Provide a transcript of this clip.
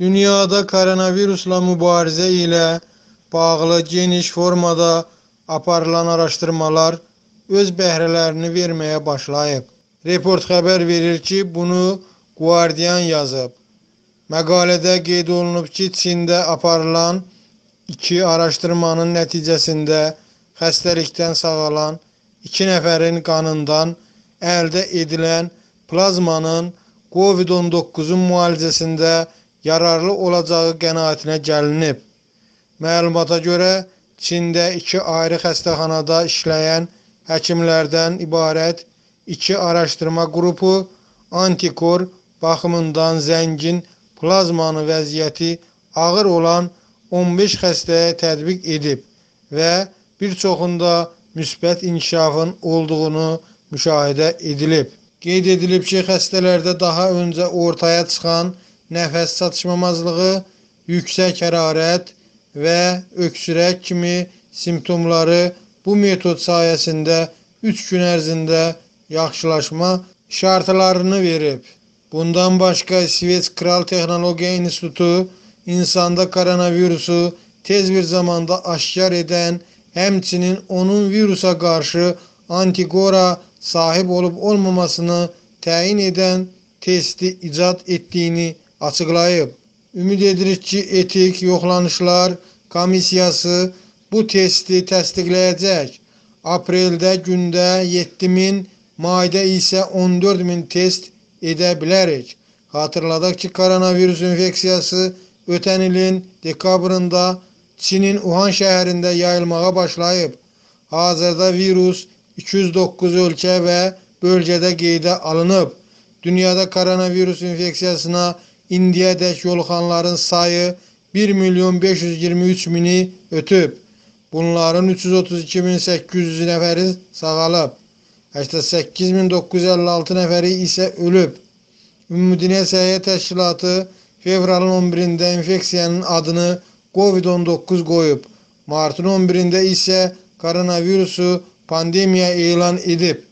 Dünyada koronavirusla mübarizə ilə bağlı geniş formada aparılan araşdırmalar öz bəhrələrini verməyə başlayıb. Report xəbər verir ki, bunu Guardian yazıb. Məqalədə qeyd olunub ki, Çində aparılan iki araşdırmanın nəticəsində xəstəlikdən sağalan 2 nəfərin qanından əldə edilən plazmanın COVID-19-un müalicəsində yararlı olacağı qənaətinə gəlinib. Məlumata görə, Çində iki ayrı xəstəxanada işləyən həkimlərdən ibarət iki araşdırma qrupu antikor baxımından zəngin plazmanı vəziyyəti ağır olan 15 xəstəyə tətbiq edib və bir çoxunda müsbət inkişafın olduğunu müşahidə edilib. Qeyd edilib ki, xəstələrdə daha öncə ortaya çıxan nəfəs çatışmamazlığı, yüksək hərarət və öksürək kimi simptomları bu metod sayəsində 3 gün ərzində yaxşılaşma şartlarını verib. Bundan başqa İsveç Kral Texnologiya İnstitutu insanda koronavirusu tez bir zamanda aşkar edən, həmçinin onun virusa qarşı antikora sahib olub olmamasını təyin edən testi icad etdiyini açıqlayıb. Ümid edirik ki, etik yoxlanışlar komissiyası bu testi təsdiqləyəcək. Apreldə gündə 7000, mayda isə 14000 test edə bilərik. Xatırladaq ki, koronavirus infeksiyası ötən ilin dekabrında Çinin Wuhan şəhərində yayılmağa başlayıb. Hazırda virus 209 ölkə və bölgədə qeydə alınıb. Dünyada koronavirus infeksiyasına indiyədək yoluxanların sayı 1 milyon 523 mini ötüb. Bunların 332.800 nəfəri sağalıb. 88.956 nəfəri isə ölüb. Ümumdünya Səhiyyə Təşkilatı fevralın 11-də infeksiyanın adını COVID-19 qoyub. Martın 11-də isə koronavirusu pandemiya elan edib.